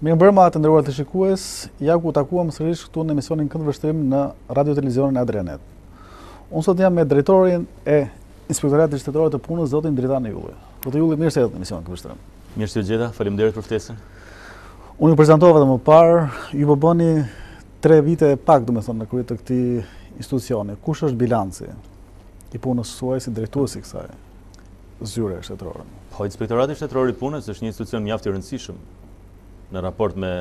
Mirë mbrëma të nderuar teleshikues, ja ku u takuam sërish këtu në emisionin Këndvështrim në radio televizionin Adrianet. Unë sot jam me drejtorin e Inspektoratit Shtetëror të Punës, zotin Dritan Ylli. Zoti Ylli, mirë se erdhe në emisionin Këndvështrim. Mirë se ju gjeta, faleminderit për ftesën. Unë ju prezentova dhe më parë, ju po bëni po tre vite e pak, domethënë, në krye të këtij institucioni. Kush është bilanci i punës suaj si drejtues i kësaj? zyre shtetërore? Po, Inspektorati Shtetëror i Punës është një institucion mjaft i rëndësishëm në raport me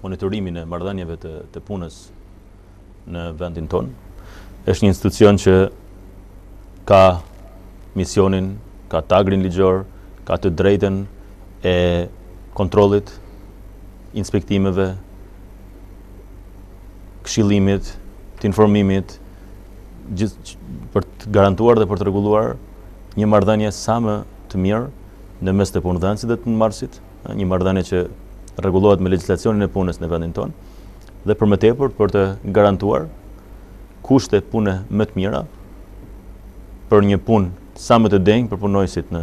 monitorimin e marrëdhënieve të, të punës në vendin tonë. Është një institucion që ka misionin, ka tagrin ligjor, ka të drejtën e kontrollit, inspektimeve, këshillimit, të informimit, për të garantuar dhe për të rregulluar një marrëdhënie sa më të mirë në mes të punëdhënësit dhe punëmarrësit, një marrëdhënie që rregullohet me legjislacionin e punës në vendin tonë dhe për më tepër për të garantuar kushte pune më të mira për një punë sa më të denjë për punonjësit në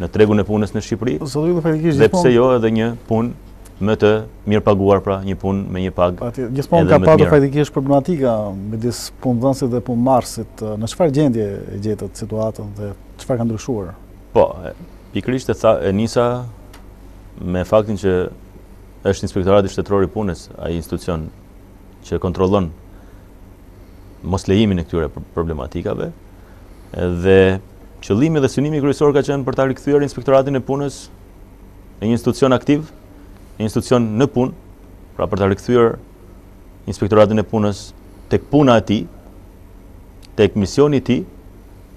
në tregun e punës në Shqipëri. Zoti Ylli faktikisht dhe pse jo edhe një punë më të mirëpaguar pra një punë me një pagë. Pati gjithmonë ka patur faktikisht problematika midis punëdhënësit dhe punëmarrësit. Në çfarë gjendje e gjetët situatën dhe çfarë ka ndryshuar? Po, pikërisht e thashë, e nisa me faktin që është inspektorati shtetëror i punës, ai institucion që kontrollon moslejimin e këtyre problematikave. Dhe qëllimi dhe synimi kryesor ka qenë për ta rikthyer inspektoratin e punës në një institucion aktiv, një institucion në punë, pra për ta rikthyer inspektoratin e punës tek puna e tij, tek misioni i tij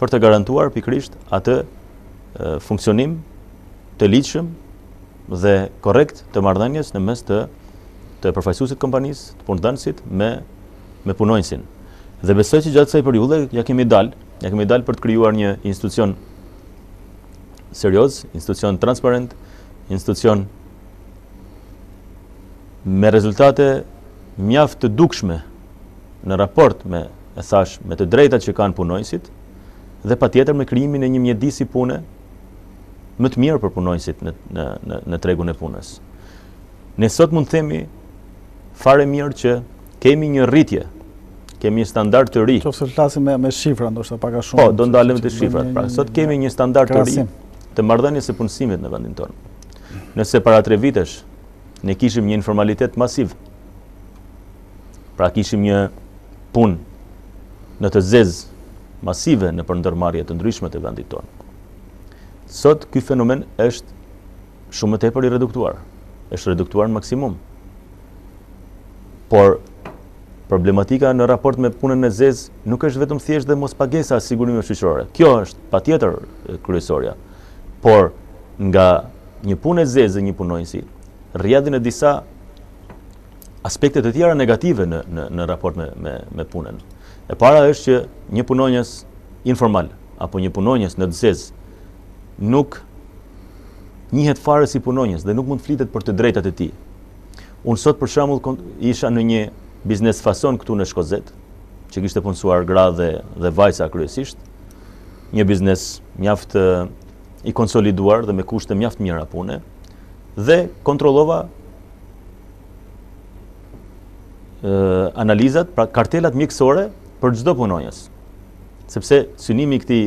për të garantuar pikërisht atë funksionim të ligjshëm dhe korrekt të marrëdhënies në mes të të përfaqësuesit të kompanisë, të punëdhënësit me me punonjësin. Dhe besoj që gjatë kësaj periudhe ia kemi dalë, ia kemi dalë për të krijuar një institucion serioz, institucion transparent, institucion me rezultate mjaft të dukshme në raport me e thashë me të drejtat që kanë punonjësit dhe patjetër me krijimin e një mjedisi pune më të mirë për punonjësit në në në, në tregun e punës. Ne sot mund të themi fare mirë që Kemi një rritje, kemi një standard të ri. Qoftë se flasim me, me shifra, ndoshta pak a shumë. Po, do ndalem te shifrat. Pra, sot kemi një standard të ri të marrëdhënies së punësimit në vendin tonë. Nëse para tre vitesh ne kishim një informalitet masiv, pra kishim një punë në të zezë masive nëpër ndërmarrje të ndryshme të vendit tonë. Sot, ky fenomen është shumë më tepër i reduktuar. Është reduktuar në maksimum. Por problematika në raport me punën e zezë nuk është vetëm thjesht dhe mospagesa e sigurimeve shoqërore. Kjo është patjetër kryesorja. Por nga një punë e zezë e një punonjësi, rrjedhin disa aspekte të tjera negative në, në, në raport me, me, me punën. E para është që një punonjës informal, apo një punonjës në të zezë, nuk njihet fare si punonjës dhe nuk mund të flitet për të drejtat e tij. Unë sot për shembull isha në një biznes fason këtu në Shkozet, që kishte punësuar gra dhe dhe vajza kryesisht. Një biznes mjaft i konsoliduar dhe me kushte mjaft të mira pune dhe kontrollova ë analizat, pra kartelat mjekësore për çdo punonjës. sepse synimi i këtij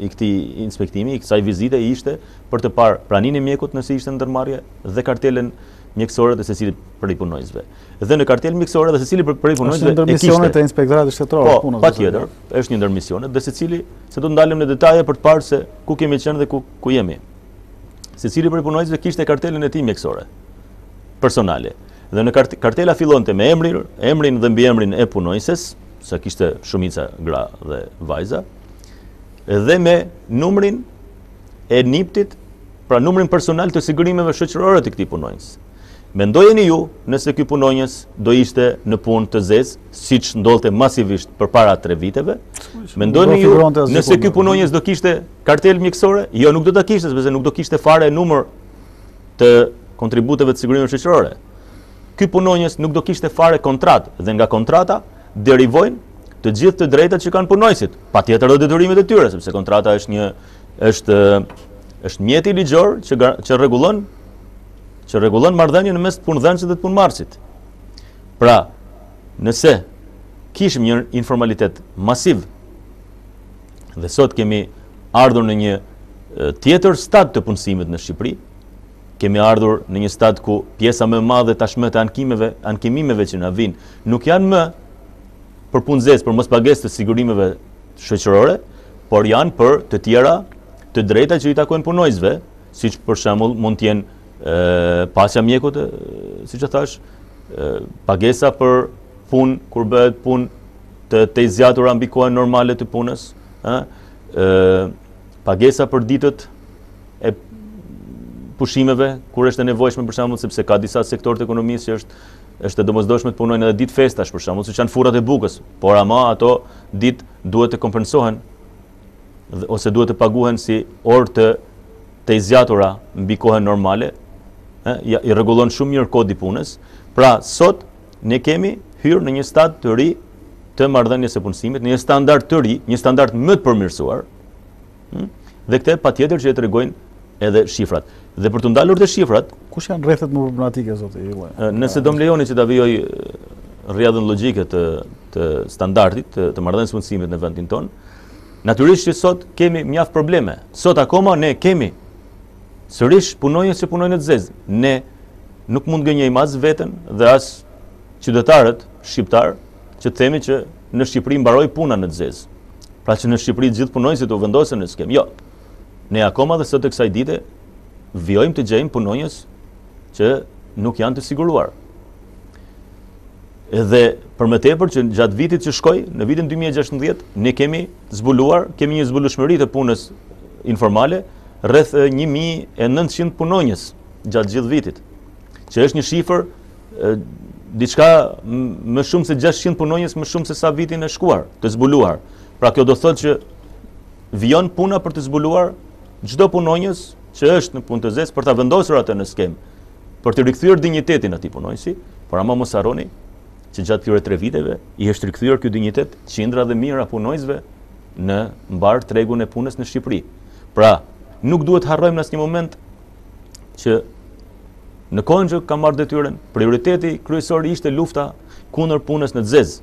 i këtij inspektimi, i kësaj vizite ishte për të parë praninë e mjekut nëse ishte në ndërmarrje dhe kartelën mjekësore të secilit prej punonjësve. Dhe në kartelën mjekësore dhe secili prej punonjësve e kishte. Është në misionet e inspektoratit shtetëror po, punës. Po, patjetër, është një ndër misionet dhe secili se do të ndalem në detaje për të parë se ku kemi qenë dhe ku ku jemi. Secili prej punonjësve kishte kartelën e tij mjekësore personale. Dhe në kart kartela fillonte me emrin, emrin dhe mbiemrin e punonjëses, se ishte shumica gra dhe vajza, dhe me numrin e niptit, pra numrin personal të sigurimeve shoqërore të këtij punonjësi. Mendojeni ju nëse ky punonjës do ishte në punë të zezë, siç ndodhte masivisht përpara 3 viteve? Mendojeni ju nëse ky punonjës do kishte kartelë mjekësore? Jo, nuk do ta kishte, sepse nuk do kishte fare numër të kontributeve të sigurimeve shoqërore. Ky punonjës nuk do kishte fare kontratë dhe nga kontrata derivojnë të gjithë të drejtat që kanë punonjësit, patjetër edhe detyrimet e tyre, sepse kontrata është një është është mjeti ligjor që që rregullon që rregullon marrëdhënien mes të punëdhënësit dhe të punëmarrësit. Pra, nëse kishim një informalitet masiv dhe sot kemi ardhur në një tjetër stad të punësimit në Shqipëri, Kemi ardhur në një stad ku pjesa më e madhe tashmë të ankimeve, ankimimeve që na vijnë, nuk janë më për punë të zezë, për mospagesë të sigurimeve shoqërore, por janë për të tjera të drejta që i takojnë punonjësve, siç për shembull mund të jenë pasja e mjekut, siç thashë, pagesa për punë, kur bëhet punë e tejzgjatur mbi kohën normale të punës, Pagesa për ditët e pushimeve, kur është e nevojshme për shembull, sepse ka disa sektorë të ekonomisë që është është e domosdoshme të punojnë edhe ditë festash për shembull, siç janë furrat e bukës, por ama ato ditë duhet të kompensohen dhe, ose duhet të paguhen si orë të të zgjatura mbi kohën normale, ë ja, i rregullon shumë mirë kodi i punës. Pra, sot ne kemi hyrë në një stad të ri të marrëdhënies së punësimit, në një standard të ri, një standard më të përmirësuar, Dhe këtë patjetër që e tregojnë edhe shifrat. Dhe për të ndalur te shifrat... Kush janë rrethet më problematike, zoti Ilaj? Nëse do më lejoni që ta vijoj rrjadhën logike të, të standardit, të, të marrëdhënies së punësimit në vendin tonë, natyrisht që sot kemi mjaft probleme. Sot akoma ne kemi sërish punonjës që punojnë në të zezë. Ne nuk mund gënjejmë as veten dhe as qytetarët shqiptarë që të themi që në Shqipëri mbaroi puna në zezë. Pra që në Shqipëri gjithë punonjësit u vendosën në skemë. Jo. Ne akoma dhe sot e kësaj dite vijojmë të gjejmë punonjës që nuk janë të siguruar. Edhe për më tepër që gjatë vitit që shkoi, në vitin 2016, ne kemi zbuluar, kemi një zbulueshmëri të punës informale rreth 1900 punonjës gjatë gjithë vitit, që është një shifër diçka më shumë se 600 punonjës më shumë se sa vitin e shkuar, të zbuluar. Pra kjo do të thotë që vijon puna për të zbuluar çdo punonjës që është në punë të zezë për ta vendosur atë në skemë, për të rikthyer dinjitetin atij punonjësi, por ama mos harroni që gjatë këtyre 3 viteve i është rikthyer ky dinjitet qindra dhe mijëra punonjësve në mbarë tregun e punës në Shqipëri. Pra, nuk duhet harrojmë në asnjë moment që në kohën që kam marrë detyrën, prioriteti kryesor ishte lufta kundër punës në zezë,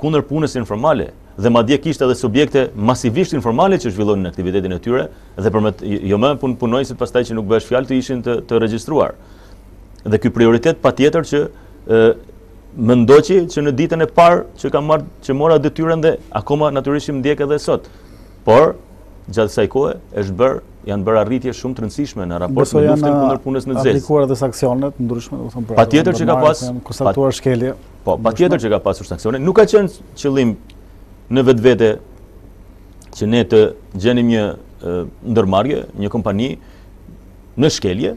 kundër punës informale dhe madje kishte edhe subjekte masivisht informale që zhvillonin aktivitetin e tyre dhe për më jo më pun punonjësit pastaj që nuk bëhej fjalë të ishin të, të regjistruar. Dhe ky prioritet patjetër që ë më ndoqi që në ditën e parë që kam marrë që mora detyrën dhe akoma natyrisht më ndjek edhe sot. Por, gjatë kësaj kohe, është bërë, janë bërë arritje shumë të rëndësishme në raport me luftën kundër punës në zezë. Besoj janë aplikuar dhe sanksione të ndryshme, do thëmë për atë të që ka pas, konstatuar shkelje. Po, patjetër që ka pasur sanksione, nuk ka qenë qëllim në vetvete që ne të gjenim një ndërmarrje, një kompani në shkelje,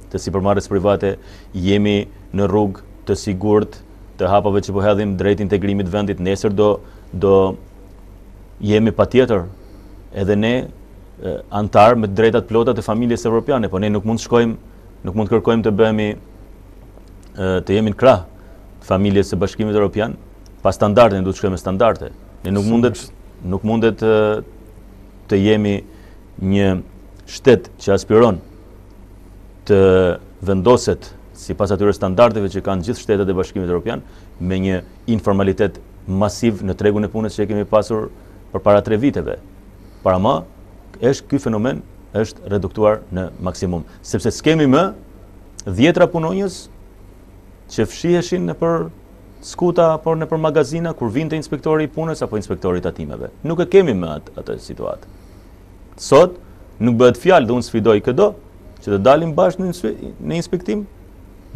të sipërmarrjes private, jemi në rrugë të sigurt të hapave që po hedhim drejt integrimit të vendit. Nesër do do jemi patjetër edhe ne anëtar me të drejta të plota të familjes evropiane, po ne nuk mund të shkojmë, nuk mund të kërkojmë të bëhemi të jemi në krah të familjes së Bashkimit Evropian, pa standarde, ne duhet të shkojmë me standarde. Ne nuk mundet nuk mundet të jemi një shtet që aspiron të vendoset sipas atyre standardeve që kanë gjithë shtetet e Bashkimit Europian, me një informalitet masiv në tregun e punës që e kemi pasur përpara tre viteve. Para ma, është ky fenomen është reduktuar në maksimum. Sepse s'kemi më dhjetra punonjës që fshiheshin nëpër skuta apo nëpër magazina kur vinte inspektori i punës apo inspektori i tatimeve. Nuk e kemi më atë, atë situatë. Sot nuk bëhet fjalë dhe unë sfidoj këdo që të dalim bashkë në inspektim,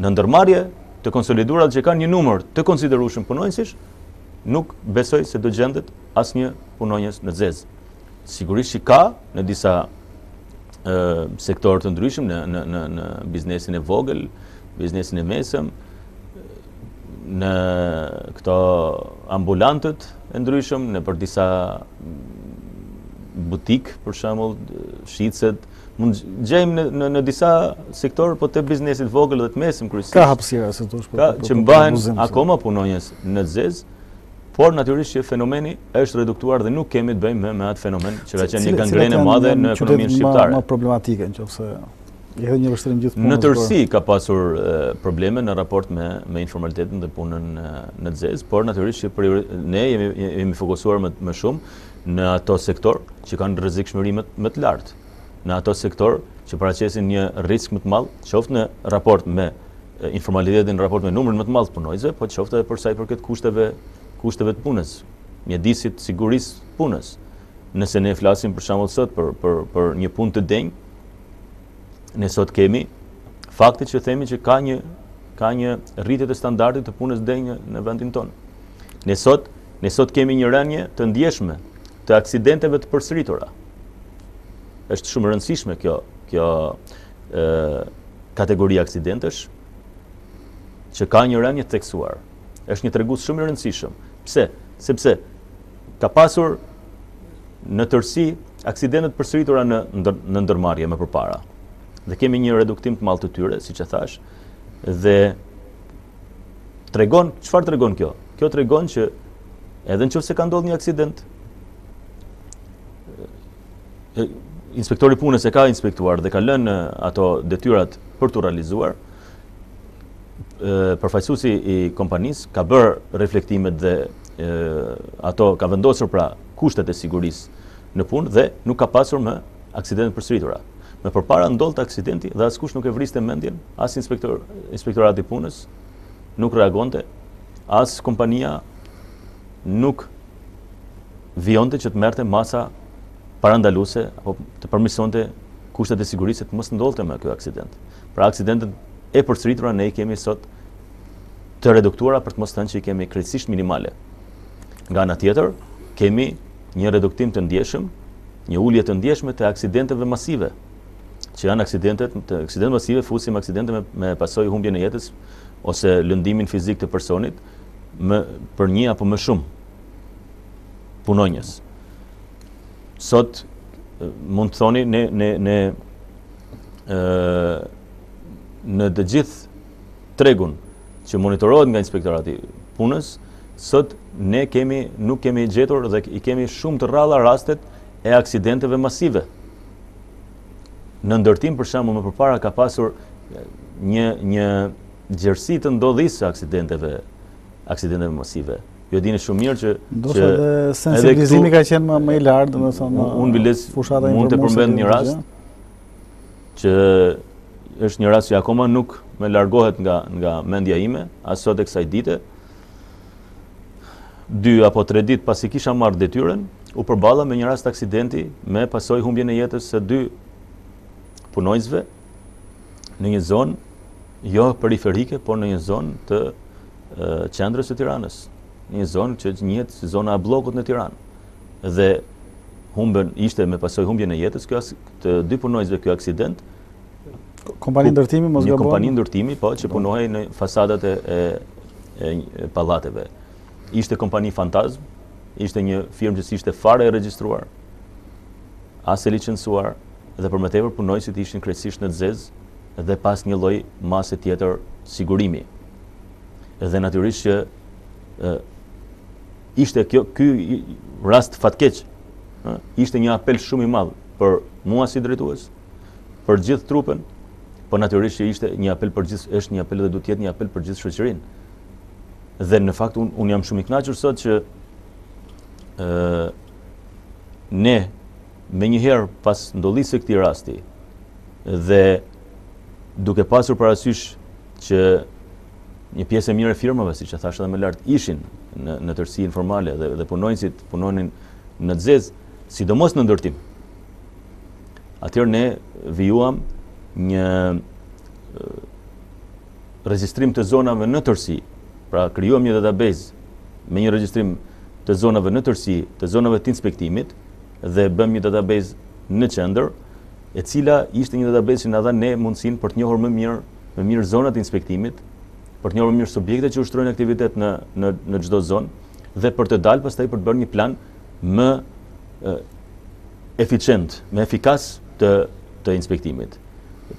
në ndërmarrje të konsoliduara që kanë një numër të konsiderueshëm punonjësish, nuk besoj se do gjendet asnjë punonjës në zezë. Sigurisht që ka në disa sektorë të ndryshëm, në, në, në, në biznesin e vogël, biznesin e mesëm, në këto ambulantët, e ndryshëm, nëpër disa butikë, për shembull, shitset, mund gjejmë në, në, në disa sektorë, po të biznesit vogël dhe të mesëm kryesisht. Ka hapësira s'e di, po ka, po, që po, mbahen po, akoma punonjës në zezë, por natyrisht që fenomeni është reduktuar dhe nuk kemi të bëjmë më me atë fenomen që ka qenë një gangrenë e madhe në ekonominë shqiptare. Më problematike nëse Në tërësi ka pasur probleme në raport me informalitetin dhe punën në të zezë, por natyrisht që ne jemi fokusuar më shumë në ato sektorë që kanë rrezikshmëri më të lartë, në ato sektorë që paraqesin një risk më të madh, qoftë në raport me informalitetin, në raport me numrin më të madh të punonjësve, po qoftë edhe përsa i përket kushteve të punës, mjedisit sigurisë punës. Nëse ne flasim për shembull sot për një punë të denjë, ne sot kemi faktin që themi që ka një ka një rritje të standardit të punës denjë në vendin tonë. Ne sot ne sot kemi një rënie të ndjeshme të aksidenteve të përsëritura. Është shumë e rëndësishme kjo kjo ë kategori aksidentesh që ka një rënie të theksuar. Është një tregues shumë i rëndësishëm. Pse? Sepse Ka pasur në tërësi aksidente të përsëritura në në ndërmarrje më përpara. Dhe kemi një reduktim të madh të tyre, siç e thash, dhe tregon çfarë tregon kjo? Kjo tregon që edhe nëse ka ndodhur një aksident, inspektori punës e ka inspektuar dhe ka lënë ato detyrat për t'u realizuar, përfaqësuesi i kompanisë ka bërë reflektimet dhe e, ato ka vendosur pra kushtet e sigurisë në punë dhe nuk ka pasur më aksidente të përsëritura. Më përpara ndodhte aksidenti dhe askush nuk e vriste mendjen, as inspektor, inspektorati i punës nuk reagonte, as kompania nuk vijonte që të merrte masa parandaluese apo të përmirësonte kushtet e sigurisë të mos ndodhte më ky aksident. Pra aksidentet e përsëritura ne i kemi sot të reduktuara për të mos thënë që i kemi krejtësisht minimale. Nga ana tjetër, kemi një reduktim të ndjeshëm, një ulje të ndjeshme të aksidenteve masive, që janë aksidentet, të aksidentet masive fusim aksidente me, me pasojë humbjen e jetës ose lëndimin fizik të personit me, për një apo më shumë punonjës. Sot mund të them ne ne ne në të gjithë tregun që monitorohet nga inspektorati punës, sot ne kemi nuk kemi gjetur dhe i kemi shumë të rralla rastet e aksidenteve masive. Në ndërtim për shembull më përpara ka pasur një një gjerësi të ndodhisë së aksidenteve aksidenteve masive. Ju e dini shumë mirë që do të thotë sensibilizimi ka qenë më më i lartë, domethënë unë biles mund të përmend një rast që është një rast që akoma nuk më largohet nga nga mendja ime, as sot e kësaj dite. Dy apo tre ditë pasi kisha marrë detyrën, u përballa me një rast aksidenti me pasojë humbjen e jetës së dy punonjësve në një zonë jo periferike, por në një zonë të qendrës së Tiranës, një zonë që njihet si zona e bllokut në Tiranë. dhe humbën ishte me pasojë humbjen e jetës kjo të dy punonjësve ky aksident kompani ndërtimi mos gaboj kompani ndërtimi po që punohej në fasadat e e pallateve ishte kompani fantazmë ishte një firmë që s'ishte fare e regjistruar as e licencuar dhe për më tepër punonjësit ishin krejtësisht në të zezë dhe pa asnjë lloj mase tjetër sigurimi dhe natyrisht që Ishte kjo ky rast fatkeq. Ë, ishte një apel shumë i madh për mua si drejtues, për gjithë trupën, po natyrisht që ishte një apel për gjithë, është një apel dhe duhet të jetë një apel për gjithë shoqërinë. Dhe në fakt un, un jam shumë i kënaqur sot që ë ne menjëherë pas ndodhisë së këtij rasti dhe duke pasur parasysh që një pjesë e mirë e firmave, siç e thashë edhe më lart, ishin në në tërësi informale dhe dhe punonjësit punonin në të zezë, sidomos në ndërtim. Atëherë ne vijuam një regjistrim të zonave në tërësi. Pra krijuam një database me një regjistrim të zonave në tërësi, të zonave të inspektimit dhe bëmë një database në qendër, e cila ishte një database që na dha ne mundësinë për të njohur më mirë më mirë zonat e inspektimit, për të njohur më mirë subjektet që ushtrojnë aktivitet në në në çdo zonë dhe për të dalë pastaj për të bërë një plan më eficient, më efikas të të inspektimit.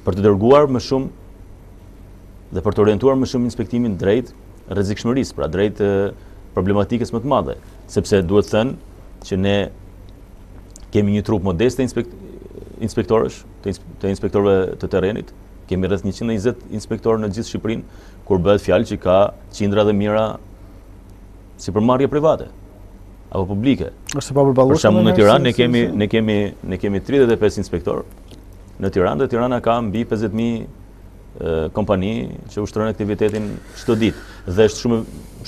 Për të dërguar më shumë dhe për të orientuar më shumë inspektimin drejt rrezikshmërisë, pra drejt problematikës më të madhe, sepse duhet thënë që ne kemi një trupë modeste të inspektorësh, të inspektorëve të terrenit, Kemi rreth njëqind e njëzet inspektorë në gjithë Shqipërinë, kur bëhet fjalë që ka qindra dhe mijëra sipërmarrje private apo publike. Është e papërballueshme. Për shembull në Tiranë ne kemi ne kemi ne kemi 35 inspektorë. Në Tiranë dhe Tirana ka mbi 50000 kompani që ushtrojnë aktivitetin çdo ditë dhe është shumë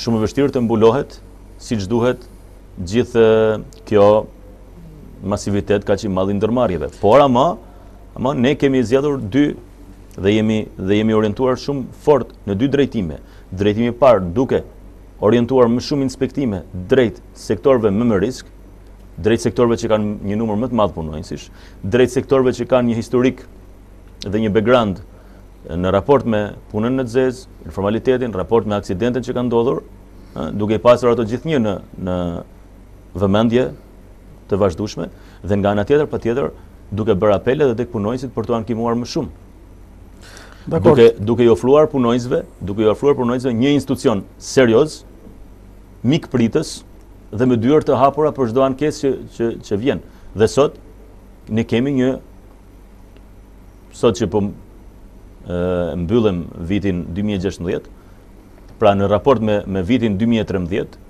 shumë e vështirë të mbulohet siç duhet gjithë kjo masivitet kaq i madh i ndërmarrjeve. Por ama Ama ne kemi zgjedhur dy dhe jemi dhe jemi orientuar shumë fort në dy drejtime. Drejtimi i parë duke orientuar më shumë inspektime drejt sektorëve më me risk, drejt sektorëve që kanë një numër më të madh punonjësish, drejt sektorëve që kanë një historik dhe një background në raport me punën në të zezë, informalitetin, në raport me aksidentet që kanë ndodhur, duke i pasur ato gjithnjë në në vëmendje, të vazhdueshme dhe nga ana tjetër patjetër duke bërë apel edhe tek punonjësit për t'u ankimuar më shumë. Dakor. Duke duke i ofruar punonjësve, duke i ofruar punonjësve një institucion serioz, mikpritës dhe me dyer të hapura për çdo ankesë që që që vjen. Dhe sot ne kemi një sot që po e mbyllim vitin 2016 Pra në raport me me vitin dy mijë e trembëdhjetë,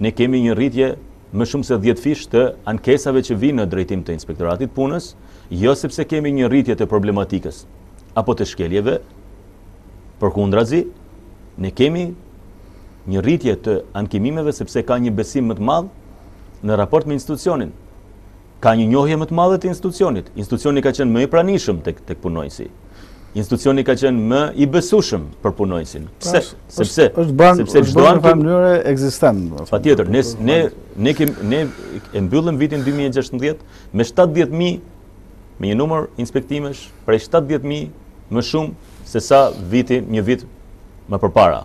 ne kemi një rritje më shumë se dhjetëfish të ankesave që vijnë në drejtim të Inspektoratit të Punës, jo sepse kemi një rritje të problematikës apo të shkeljeve, përkundrazi, ne kemi një rritje të ankimimeve sepse ka një besim më të madh në raport me institucionin. Ka një njohje më të madhe të institucionit. Institucioni ka qenë më i pranishëm tek tek punonjësi. Institucioni ka qenë më i besueshëm për punonjësin. Pra, Pse? Sepse është bën sepse është bën në mënyrë ekzistent. Patjetër, ne ne ne kemi ne e mbyllëm vitin 2016 me 70000 me një numër inspektimesh prej 70000 më shumë se sa vitin një vit më përpara.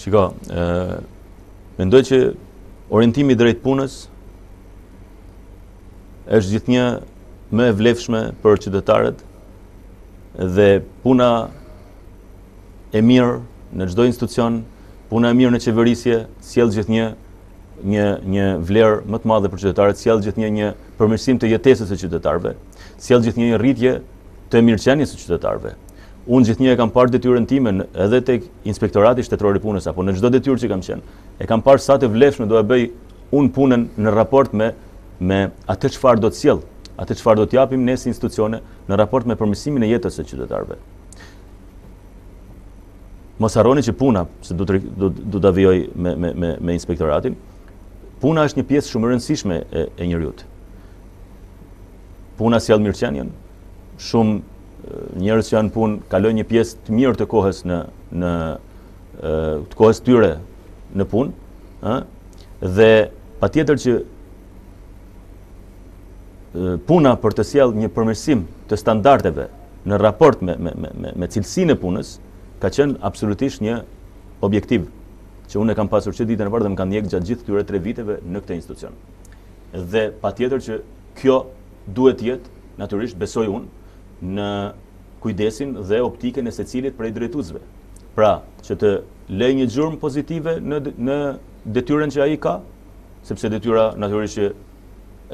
Shiko, ë mendoj që orientimi drejt punës është gjithnjë më e vlefshme për qytetarët dhe puna e mirë në çdo institucion, puna e mirë në qeverisje sjell gjithnjë një një vlerë më të madhe për qytetarët, sjell gjithnjë një përmirësim të jetesës së qytetarëve, sjell gjithnjë një rritje të mirëqenies së qytetarëve. Unë gjithnjë e kam parë detyrën time edhe tek Inspektorati Shtetëror i Punës apo në çdo detyrë që kam qenë. E kam parë sa të vlefshme do e bëj unë punën në raport me me atë çfarë do të sjellë, atë çfarë do të japim ne si institucione në raport me përmirësimin e jetës së qytetarëve. Mos harroni që puna, se du të du du ta vijoj me me me me inspektoratin. Puna është një pjesë shumë e rëndësishme e, e njeriut. Puna sjell mirëqenien. Shumë njerëz që janë punë kalojnë një pjesë të mirë të kohës në në të kohës tyre në punë, ë? Dhe patjetër që puna për të sjellë një përmirësim të standardeve në raport me me me me cilësinë e punës ka qenë absolutisht një objektiv që unë e kam pasur që ditën e parë dhe më ka ndjek gjatë gjithë këtyre 3 viteve në këtë institucion. Dhe patjetër që kjo duhet të jetë natyrisht besoj unë në kujdesin dhe optikën e secilit prej drejtuesve. Pra, që të lejë një gjurmë pozitive në në detyrën që ai ka, sepse detyra natyrisht që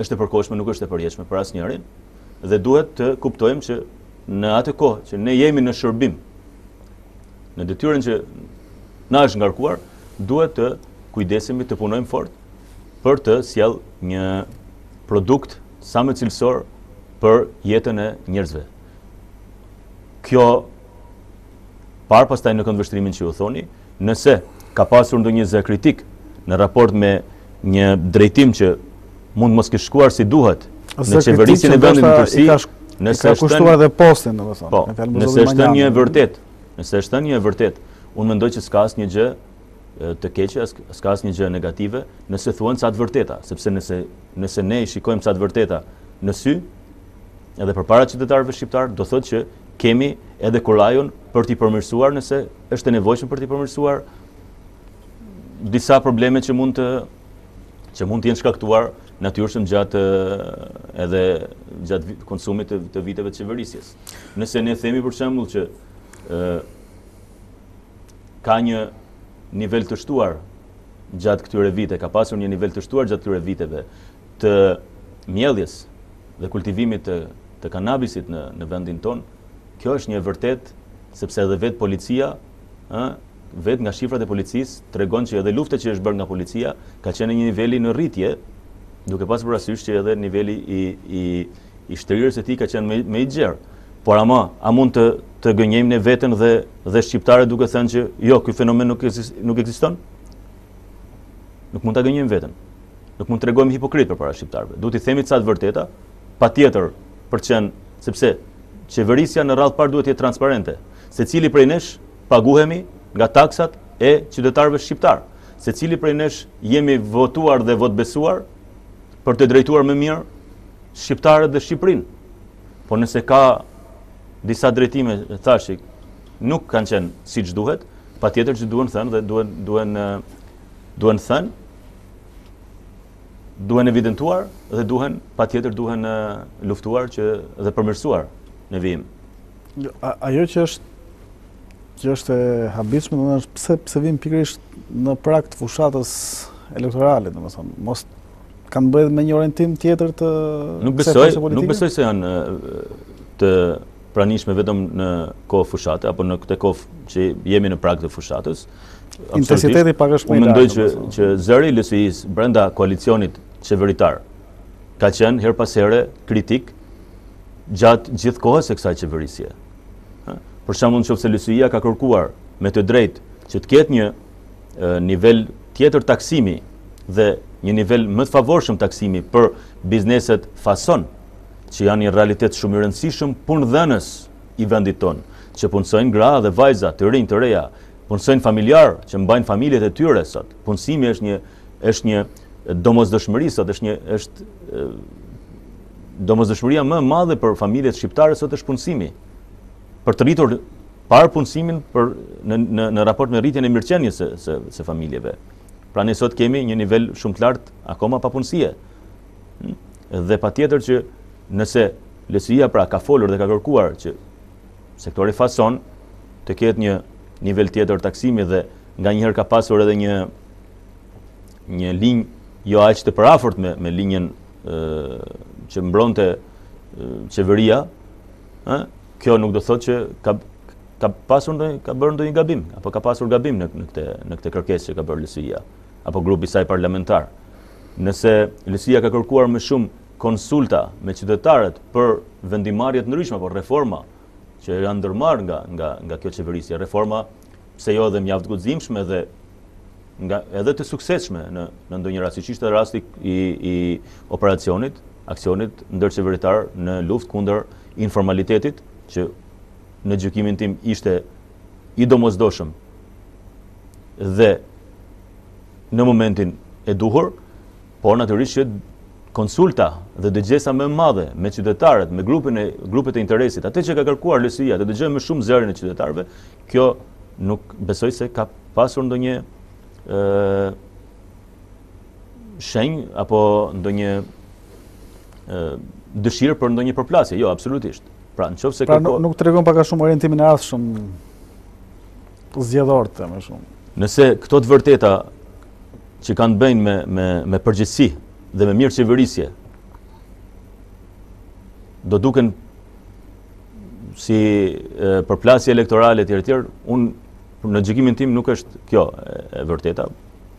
është e përkohshme, nuk është e përjetshme për asnjërin. dhe duhet të kuptojmë që në atë kohë që ne jemi në shërbim në detyrën që na është ngarkuar, duhet të kujdesemi të punojmë fort për të sjell një produkt sa më cilësor për jetën e njerëzve. Kjo parë pastaj në këndvështrimin që ju thoni, nëse ka pasur ndonjë zë kritik në raport me një drejtim që mund të mos ketë shkuar si duhet në qeverisjen e vendit në tërësi, nëse ka kushtuar dhe postin, domethënë, po, nëse është një e vërtetë, nëse është një e vërtetë, unë mendoj që s'ka asnjë gjë të keqe, s'ka asnjë gjë negative, nëse thuhen ca të vërteta, sepse nëse nëse ne i shikojmë ca të vërteta në sy, edhe përpara qytetarëve shqiptarë, do të thotë që Kemi edhe kurajon për t'i përmirësuar nëse është e nevojshme për t'i përmirësuar disa probleme që mund të që mund të jenë shkaktuar natyrshëm gjatë edhe gjatë konsumit të, të viteve të qeverisjes. Nëse ne themi për shembull që ë ka një nivel të shtuar gjatë këtyre vite, ka pasur një nivel të shtuar gjatë këtyre viteve të mbjelljes dhe kultivimit të të kanabisit në në vendin tonë. Kjo është një e vërtetë sepse edhe vetë policia, ë, vetë nga shifrat e policisë tregon që edhe lufta që është bërë nga policia ka qenë në një nivel në rritje, duke pas parasysh që edhe niveli i i i shtrirjes së tij ka qenë më më i gjerë. Por ama, a mund të të gënjejmë ne veten dhe dhe shqiptarët duke thënë që jo, ky fenomen nuk nuk ekziston? Nuk mund ta gënjejmë veten. Nuk mund të tregohemi hipokritë përpara shqiptarëve. Duhet t'i themi ca të vërteta, patjetër për të qenë, sepse qeverisja në radhë të parë duhet të jetë transparente. Secili prej nesh paguhemi nga taksat e qytetarëve shqiptarë. Secili prej nesh jemi votuar dhe votbesuar për të drejtuar më mirë shqiptarët dhe Shqipërinë. Po nëse ka disa drejtime, thashë, nuk kanë qenë siç duhet, patjetër që duhen thënë dhe duhen duhen duhen thënë duhen evidentuar dhe duhen patjetër duhen luftuar që dhe përmirësuar në vijim. Jo, ajo që është që është e habitshme, domethënë është pse pse vijnë pikërisht në prag të fushatës elektorale, domethënë, mos kanë të bëjnë me një orientim tjetër të nuk besoj, nuk besoj se janë të pranishme vetëm në kohë fushate, apo në këtë kohë që jemi në prag të fushatës. Intensiteti pak është më i lartë. Unë mendoj që zëri i LSI-së brenda koalicionit qeveritar ka qenë herë pas here kritik gjatë gjithë kohës së kësaj qeverisje. Për shembull në qoftë se LSI-ja ka kërkuar me të drejtë që të ketë një nivel tjetër taksimi dhe një nivel më të favorshëm taksimi për bizneset fason që janë një realitet shumë i rëndësishëm punëdhënës i vendit tonë, që punësojnë gra dhe vajza të rinj të reja, punësojnë familjarë që mbajnë familjet e tyre sot. Punësimi është një është një domosdoshmëri sot, është një është domosdoshmëria më e madhe për familjet shqiptare sot është punësimi. Për të rritur, parë punësimin për në në në raport me rritjen e mirëqenies së së së familjeve. Pra ne sot kemi një nivel shumë të lartë akoma papunësie. Dhe patjetër që nëse LSI-a pra ka folur dhe ka kërkuar që sektori fason të ketë një nivel tjetër taksimi dhe nganjëherë ka pasur edhe një një linjë jo aq të përafërt me me linjën që mbronte qeveria, ë, kjo nuk do thotë që ka ka pasur ndonjë ka bërë ndonjë gabim apo ka pasur gabim në në këtë në këtë kërkesë që ka bërë LSI-ja. apo grupi i saj parlamentar. Nëse LSI-ja ka kërkuar më shumë konsulta me qytetarët për vendimarrje të ndryshme apo reforma që janë ndërmarrë nga nga nga kjo qeverisje, reforma pse jo edhe mjaft të guximshme dhe nga edhe të suksesshme në në ndonjë rast, siç ishte rasti i i operacionit, aksionit ndërqeveritar në luftë kundër informalitetit që në gjykimin tim ishte i domosdoshëm dhe në momentin e duhur, por natyrisht që konsulta dhe dëgjesa më e madhe me qytetarët, me grupin e grupet e interesit, atë që ka kërkuar LSI-ja, të dëgjojmë më shumë zërin e qytetarëve, kjo nuk besoj se ka pasur ndonjë ë shenjë apo ndonjë ë dëshirë për ndonjë përplasje, jo absolutisht. Pra, nëse pra, kërko... nuk, nuk tregon pak a shumë orientimin e ardhshëm zgjedhor të më shumë. Nëse këto të vërteta që kanë të bëjnë me me me përgjegjësi dhe me mirëqeverisje do duken si përplasje elektorale etj etj unë në gjykimin tim nuk është kjo e vërteta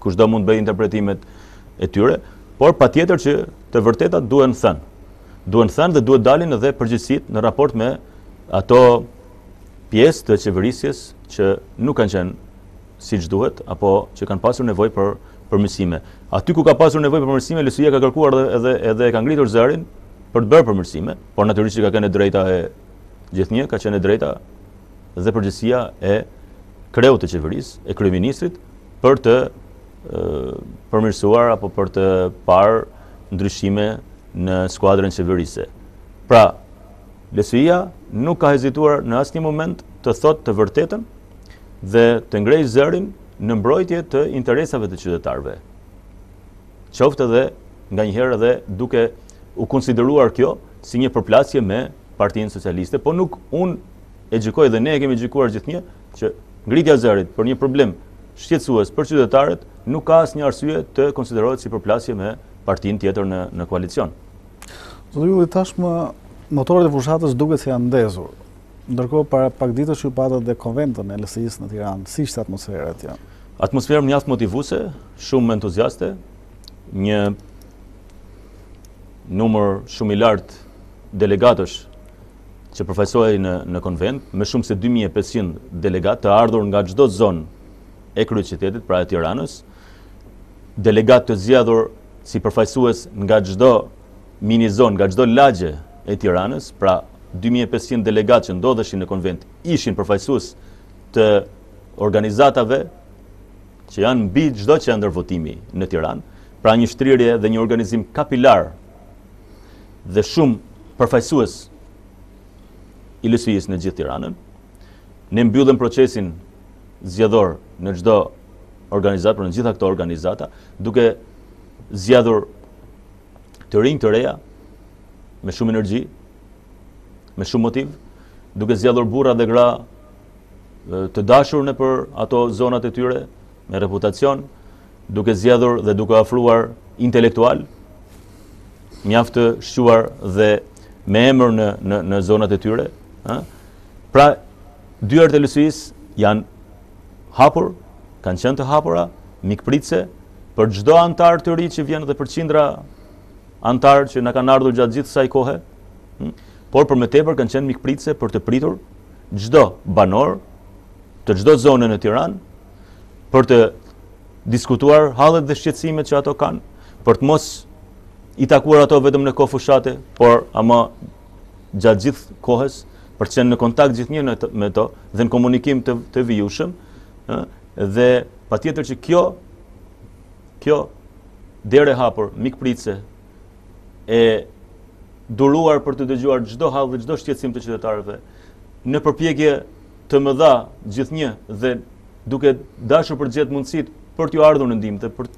kushdo mund të bëjë interpretimet e tyre por patjetër që të vërtetat duhen thënë duhen thënë dhe duhet dalin edhe përgjegjësitë në raport me ato pjesë të qeverisjes që nuk kanë qenë siç duhet apo që kanë pasur nevojë për përmirësime. Aty ku ka pasur nevojë për përmirësime, LSI-ja ka kërkuar edhe edhe edhe e ka ngritur zërin për të bërë përmirësime, por natyrisht që ka qenë e drejta e gjithnjë, ka qenë e drejta dhe përgjegjësia e kreut të qeverisë, e kryeministrit për të përmirësuar apo për të parë ndryshime në skuadrën qeverisëse. Pra, LSI-ja nuk ka hezituar në asnjë moment të thotë të vërtetën dhe të ngrejë zërin në mbrojtje të interesave të qytetarëve. Qoftë edhe nganjëherë edhe duke u konsideruar kjo si një përplasje me Partinë Socialiste, po nuk unë e gjykoj dhe ne e kemi gjykuar gjithnjë që ngritja e zërit për një problem shqetësues për qytetarët nuk ka asnjë arsye të konsiderohet si përplasje me partinë tjetër në në koalicion. Zoti Ylli, tashmë motorët e fushatës duket se janë ndezur. Ndërkohë para pak ditësh ju patët dhe konventën e LSI-së në Tiranë. Si ishte atmosfera atje? Atmosferë mjaft motivuese, shumë entuziaste, një numër shumë i lartë delegatësh që përfaqësohej në në konvent, më shumë se 2500 delegatë të ardhur nga çdo zonë e kryeqytetit, pra e Tiranës, delegatë të zgjedhur si përfaqësues nga çdo mini zonë, nga çdo lagje e Tiranës, pra dy mijë e pesëqind delegatë që ndodheshin në Konvent ishin përfaqësues të organizatave që janë mbi çdo qendër votimi në Tiranë, pra një shtrirje dhe një organizim kapilar dhe shumë përfaqësues i LSI-së në gjithë Tiranën. Ne mbyllëm procesin zgjedhor në çdo organizatë, pra në gjitha këto organizata, duke zgjedhur të rinj të reja me shumë energji, me shumë motiv, duke zgjedhur burra dhe gra të dashur nëpër ato zonat e tyre me reputacion, duke zgjedhur dhe duke afruar intelektualë mjaft të shquar dhe me emër në në në zonat e tyre, ëh, Pra, dyert e LSI-së janë hapur, kanë qenë të hapura, mikpritëse, për çdo anëtar të ri që vjen dhe për qindra anëtar që na kanë ardhur gjatë gjithë kësaj kohe, hm, por për më tepër kanë qenë mikpritëse për të pritur çdo banor të çdo zone në Tiranë për të diskutuar hallet dhe shqetësimet që ato kanë, për të mos i takuar ato vetëm në kohë fushate, por ama gjatë gjithë kohës, për të qenë në kontakt gjithnjë me to dhe në komunikim të të vijushëm, ë dhe patjetër që kjo kjo derë e hapur mikpritëse e duruar për të dëgjuar çdo hall dhe çdo shqetësim të qytetarëve në përpjekje të mëdha gjithnjë dhe duke dashur për gjetë mundësitë për t'iu ardhur në ndihmë dhe për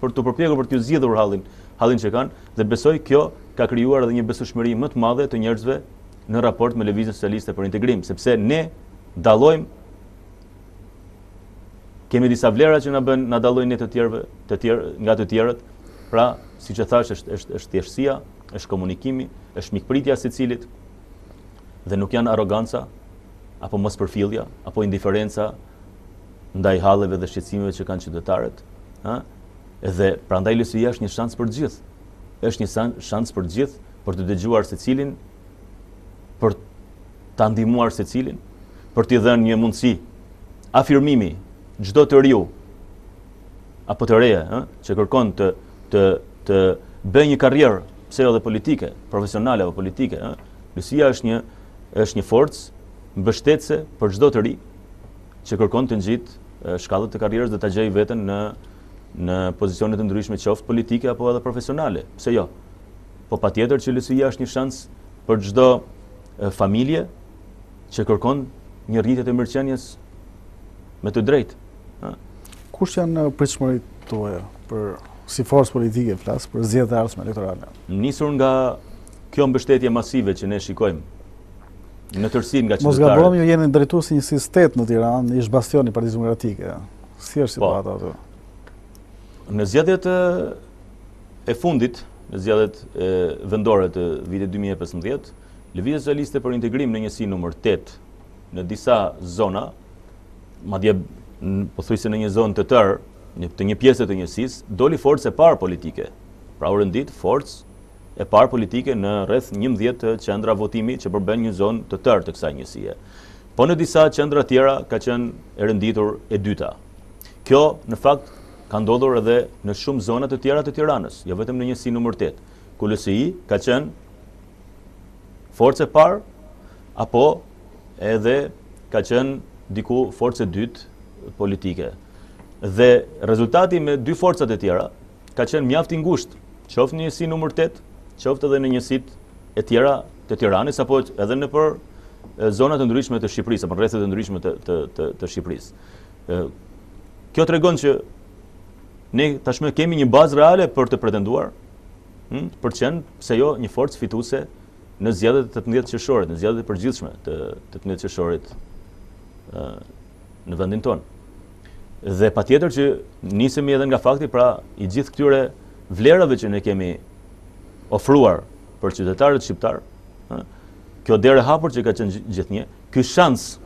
për të përpjekur për t'iu zgjidhur hallin, hallin që kanë, dhe besoj kjo ka krijuar edhe një besueshmëri më të madhe të njerëzve në raport me Lëvizjen Socialiste për Integrim, sepse ne dallojmë kemi disa vlera që na bën na dallojnë ne të tjerëve, të tjerë nga të tjerët. Pra, siç e thashë, është është është thjeshtësia, është komunikimi, është mikpritja e secilit dhe nuk janë arroganca apo mospërfillja apo indiferenca ndaj halleve dhe shqetësimeve që kanë qytetarët, ha? Dhe prandaj LSI-ja është një shans për të gjithë. Është një shans për të gjithë për të dëgjuar secilin, për ta ndihmuar secilin, për t'i dhënë një mundësi afirmimi çdo të riu apo të reje, ëh, që kërkon të të të bëjë një karrierë, pse edhe jo politike, profesionale apo politike, ëh. LSI-ja është një është një forcë mbështetëse për çdo të ri, që kërkon të ngjitë shkallët e karrierës dhe ta gjejë veten në në pozicione të ndryshme qoftë politike apo edhe profesionale. Pse jo? Po patjetër që LSI-ja është një shans për çdo familje që kërkon një rritje të mirëqenies me të drejtë. Ëh. Kush janë pritshmëritë tuaja për si forcë politike flas për zgjedhjet e ardhshme elektorale? Nisur nga kjo mbështetje masive që ne shikojmë në tërësi nga qytetarët. Mos gaboj, ju jeni drejtues i njësisë 8 në Tiranë, ish-bastion i Partisë Demokratike. Si është po. situata aty? Në zgjedhjet e fundit, në zgjedhjet vendore të vitit 2015, Lëvizja Socialiste për Integrim në njësinë numër 8 në disa zona, madje pothuajse në një zonë të tërë, në të një pjesë të njësisë, doli forcë e parë politike. Pra u rendit forcë e parë politike në rreth njëmbëdhjetë qendra votimi që përbën një zonë të tërë të kësaj njësie. Po në disa qendra të tjera ka qenë e renditur e dyta. Kjo në fakt ka ndodhur edhe në shumë zona të tjera të Tiranës, jo vetëm në njësinë numër tetë, ku LSI ka qenë forcë e parë apo edhe ka qenë diku forcë e dytë politike. Dhe rezultati me dy forcat e tjera Ka qenë mjaft i ngushtë, qoftë në njësinë numër tetë, qoftë edhe në njësitë e tjera të Tiranës apo edhe nëpër zona të ndryshme të Shqipërisë, apo rrethe të ndryshme të të të, të Shqipërisë. Ë kjo tregon që ne tashmë kemi një bazë reale për të pretenduar, hm, për të qenë pse jo një forcë fituese në zgjedhjet e tetëmbëdhjetë qershorit, në zgjedhjet e përgjithshme të tetëmbëdhjetë qershorit ë në vendin tonë. Dhe patjetër që nisemi edhe nga fakti pra i gjithë këtyre vlerave që ne kemi ofruar për qytetarët shqiptarë, ë kjo derë e hapur që ka qenë gjithnjë, ky shans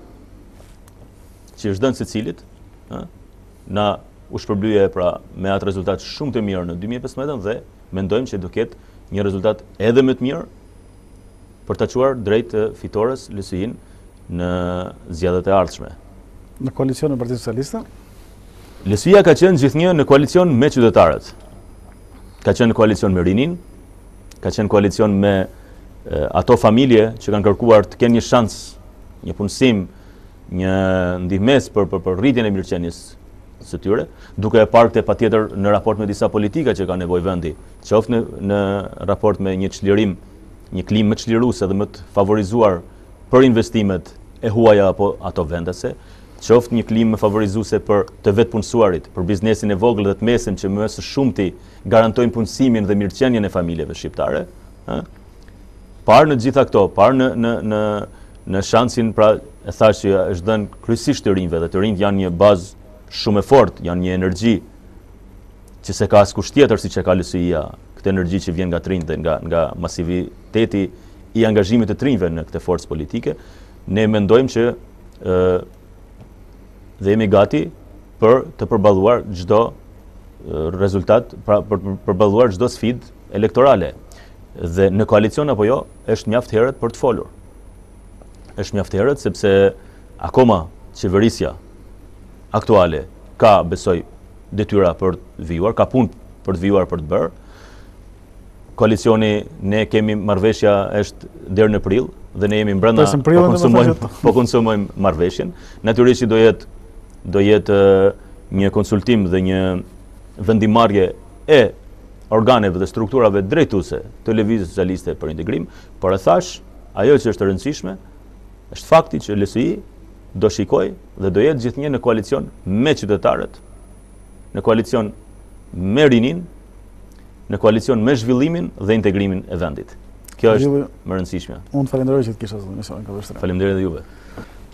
që i është dhënë secilit, ë na u shpërblye pra me atë rezultat shumë të mirë në 2015 dhe Mendojmë që do ketë një rezultat edhe më të mirë për ta çuar drejt fitores LSI-në në zgjedhjet e ardhshme. Në koalicion me Partinë Socialiste? LSI-ja ka qenë gjithnjë në koalicion me qytetarët. Ka qenë në koalicion me rinin, ka qenë në koalicion me ato familje që kanë kërkuar të kenë një shans, një punësim, një ndihmesë për për për rritjen e mirëqenies së tyre, duke e parë këtë patjetër në raport me disa politika që ka nevojë vendi, qoftë në në raport me një çlirim, një klimë më çliruese dhe më të favorizuar për investimet e huaja apo ato vendase, qoftë një klimë më favorizuese për të vetëpunësuarit, për biznesin e vogël dhe të mesin që më së shumti garantojnë punësimin dhe mirëqenien e familjeve shqiptare, ë? Parë në të gjitha këto, parë në në në Në shansin pra e thashë që është dhënë kryesisht të rinjve dhe të rinjtë janë një bazë shumë e fortë, janë një energji që s'e ka askush tjetër siç e ka LSI-ja, këtë energji që vjen nga të rinjtë dhe nga nga masiviteti i angazhimit të të rinjve në këtë forcë politike, ne mendojmë që ë dhe jemi gati për të përballuar çdo rezultat, pra për të përballuar çdo sfidë elektorale. Dhe në koalicion apo jo, është mjaft herët për të folur. është mjaft herët sepse akoma qeverisja aktuale ka besoj detyra për të vijuar, ka punë për të vijuar për të bërë. Koalicioni ne kemi marrëveshja është deri në prill dhe ne jemi mbrenda po konsumojmë po konsumojmë marrëveshjen. Natyrisht do jetë do jetë një konsultim dhe një vendimarrje e organeve dhe strukturave drejtuese të Lëvizjes Socialiste për Integrim, por e thash, ajo që është e rëndësishme është fakti që LSI do shikojë dhe do jetë gjithnjë në koalicion me qytetarët, në koalicion me rinin, në koalicion me zhvillimin dhe integrimin e vendit. Kjo është më e rëndësishmja. Unë të falenderoj që të kisha sot në emisionin Këndvështrim. Falenderoj dhe juve.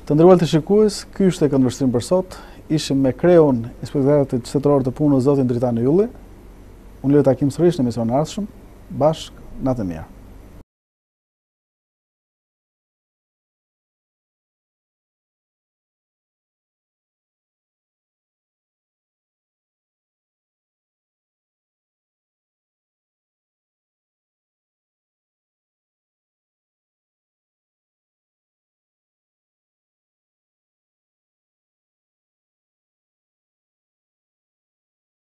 Të nderuar teleshikues, ky ishte Këndvështrim për sot, ishim me kreun e Inspektoratit Shtetëror të punës, zotin Dritan Ylli, Unë lë takim sërish në emisionin e ardhshëm, bashkë natën e mirë.